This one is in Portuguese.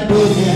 poder